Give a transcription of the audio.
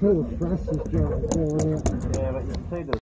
tell the thrusters going on it. Yeah, but you can see the